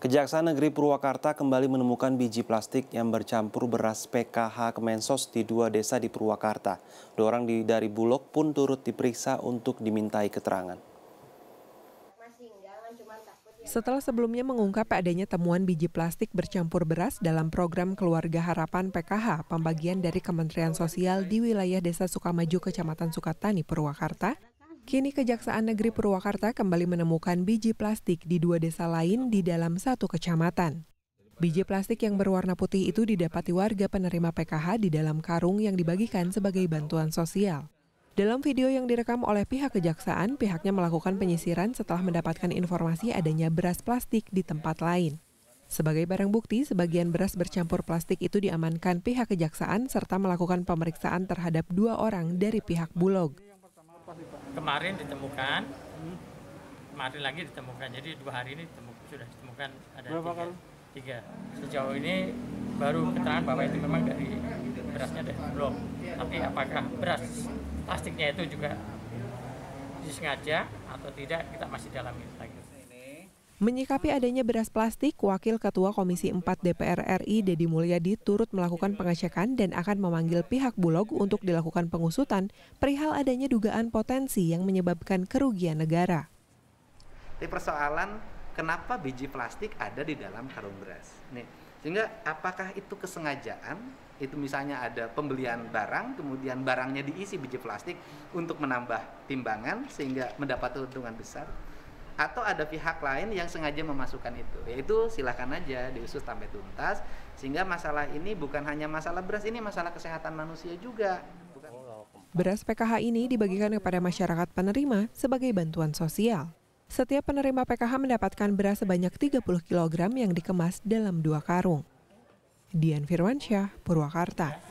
Kejaksaan Negeri Purwakarta kembali menemukan biji plastik yang bercampur beras PKH Kemensos di dua desa di Purwakarta. Dua orang di, dari Bulog pun turut diperiksa untuk dimintai keterangan. Setelah sebelumnya mengungkap adanya temuan biji plastik bercampur beras dalam program Keluarga Harapan PKH, pembagian dari Kementerian Sosial di wilayah Desa Sukamaju, Kecamatan Sukatani, Purwakarta, Kini Kejaksaan Negeri Purwakarta kembali menemukan biji plastik di dua desa lain di dalam satu kecamatan. Biji plastik yang berwarna putih itu didapati warga penerima PKH di dalam karung yang dibagikan sebagai bantuan sosial. Dalam video yang direkam oleh pihak kejaksaan, pihaknya melakukan penyisiran setelah mendapatkan informasi adanya beras plastik di tempat lain. Sebagai barang bukti, sebagian beras bercampur plastik itu diamankan pihak kejaksaan serta melakukan pemeriksaan terhadap dua orang dari pihak Bulog kemarin ditemukan kemarin lagi ditemukan. Jadi dua hari ini ditemu, sudah ditemukan ada Berapa tiga, tiga. Sejauh ini baru keterangan bahwa itu memang dari berasnya dari blok. Tapi apakah beras plastiknya itu juga disengaja atau tidak kita masih dalami lagi Menyikapi adanya beras plastik, Wakil Ketua Komisi 4 DPR RI Dedi Mulyadi turut melakukan pengecekan dan akan memanggil pihak Bulog untuk dilakukan pengusutan perihal adanya dugaan potensi yang menyebabkan kerugian negara. Tapi persoalan kenapa biji plastik ada di dalam karung beras? Nih, sehingga apakah itu kesengajaan? Itu misalnya ada pembelian barang, kemudian barangnya diisi biji plastik untuk menambah timbangan sehingga mendapat keuntungan besar atau ada pihak lain yang sengaja memasukkan itu. Yaitu silahkan aja diusut sampai tuntas sehingga masalah ini bukan hanya masalah beras ini masalah kesehatan manusia juga. Beras PKH ini dibagikan kepada masyarakat penerima sebagai bantuan sosial. Setiap penerima PKH mendapatkan beras sebanyak 30 kg yang dikemas dalam dua karung. Dian Firwansyah, Purwakarta